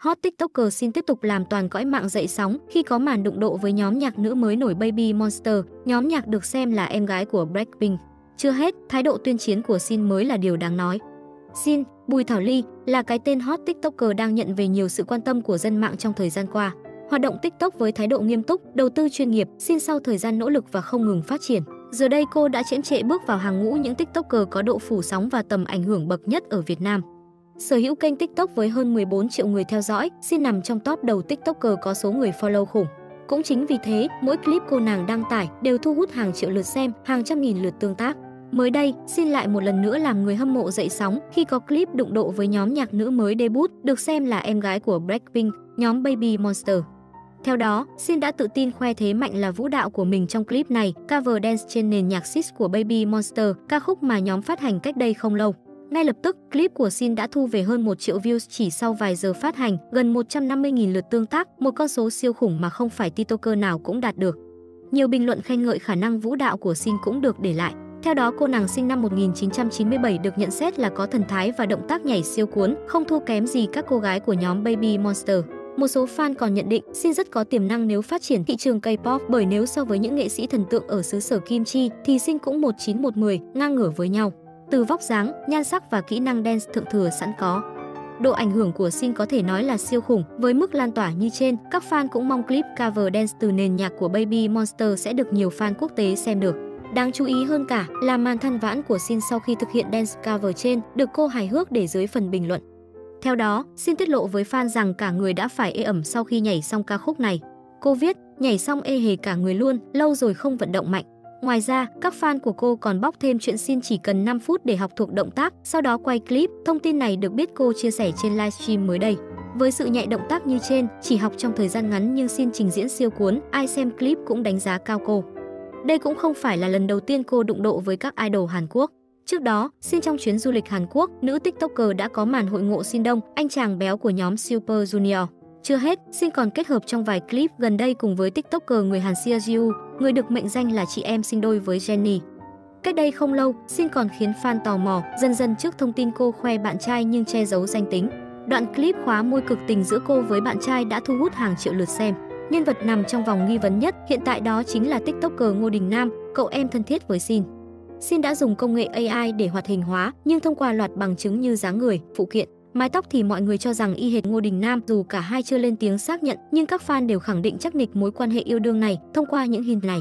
hot tiktoker xin tiếp tục làm toàn cõi mạng dậy sóng khi có màn đụng độ với nhóm nhạc nữ mới nổi Baby Monster, nhóm nhạc được xem là em gái của Blackpink. Chưa hết, thái độ tuyên chiến của Sin mới là điều đáng nói. Sin, Bùi Thảo Ly, là cái tên hot tiktoker đang nhận về nhiều sự quan tâm của dân mạng trong thời gian qua. Hoạt động TikTok với thái độ nghiêm túc, đầu tư chuyên nghiệp, Sin sau thời gian nỗ lực và không ngừng phát triển. Giờ đây cô đã chễm trệ bước vào hàng ngũ những tiktoker có độ phủ sóng và tầm ảnh hưởng bậc nhất ở Việt Nam. Sở hữu kênh TikTok với hơn 14 triệu người theo dõi, xin nằm trong top đầu TikToker có số người follow khủng. Cũng chính vì thế, mỗi clip cô nàng đăng tải đều thu hút hàng triệu lượt xem, hàng trăm nghìn lượt tương tác. Mới đây, xin lại một lần nữa làm người hâm mộ dậy sóng khi có clip đụng độ với nhóm nhạc nữ mới debut, được xem là em gái của Blackpink, nhóm Baby Monster. Theo đó, Sin đã tự tin khoe thế mạnh là vũ đạo của mình trong clip này, cover dance trên nền nhạc Sis của Baby Monster, ca khúc mà nhóm phát hành cách đây không lâu. Ngay lập tức, clip của Sin đã thu về hơn 1 triệu views chỉ sau vài giờ phát hành, gần 150.000 lượt tương tác, một con số siêu khủng mà không phải TikToker nào cũng đạt được. Nhiều bình luận khen ngợi khả năng vũ đạo của Sin cũng được để lại. Theo đó, cô nàng sinh năm 1997 được nhận xét là có thần thái và động tác nhảy siêu cuốn, không thua kém gì các cô gái của nhóm Baby Monster. Một số fan còn nhận định Sin rất có tiềm năng nếu phát triển thị trường K-pop bởi nếu so với những nghệ sĩ thần tượng ở xứ sở Kim Chi thì Sin cũng 19110, ngang ngửa với nhau. Từ vóc dáng, nhan sắc và kỹ năng dance thượng thừa sẵn có. Độ ảnh hưởng của Sin có thể nói là siêu khủng, với mức lan tỏa như trên, các fan cũng mong clip cover dance từ nền nhạc của Baby Monster sẽ được nhiều fan quốc tế xem được. Đáng chú ý hơn cả là màn than vãn của Sin sau khi thực hiện dance cover trên được cô hài hước để dưới phần bình luận. Theo đó, Sin tiết lộ với fan rằng cả người đã phải ê ẩm sau khi nhảy xong ca khúc này. Cô viết, nhảy xong ê hề cả người luôn, lâu rồi không vận động mạnh. Ngoài ra, các fan của cô còn bóc thêm chuyện xin chỉ cần 5 phút để học thuộc động tác, sau đó quay clip. Thông tin này được biết cô chia sẻ trên livestream mới đây. Với sự nhạy động tác như trên, chỉ học trong thời gian ngắn nhưng xin trình diễn siêu cuốn, ai xem clip cũng đánh giá cao cô. Đây cũng không phải là lần đầu tiên cô đụng độ với các idol Hàn Quốc. Trước đó, xin trong chuyến du lịch Hàn Quốc, nữ TikToker đã có màn hội ngộ xin Đông, anh chàng béo của nhóm Super Junior. Chưa hết, Sinh còn kết hợp trong vài clip gần đây cùng với TikToker người Hàn Sia Jiu, người được mệnh danh là chị em sinh đôi với Jennie. Cách đây không lâu, Sinh còn khiến fan tò mò, dần dần trước thông tin cô khoe bạn trai nhưng che giấu danh tính. Đoạn clip khóa môi cực tình giữa cô với bạn trai đã thu hút hàng triệu lượt xem. Nhân vật nằm trong vòng nghi vấn nhất hiện tại đó chính là TikToker Ngô Đình Nam, cậu em thân thiết với Sin. Sin đã dùng công nghệ AI để hoạt hình hóa, nhưng thông qua loạt bằng chứng như dáng người, phụ kiện, mái tóc thì mọi người cho rằng y hệt Ngô Đình Nam, dù cả hai chưa lên tiếng xác nhận, nhưng các fan đều khẳng định chắc nịch mối quan hệ yêu đương này thông qua những hình này.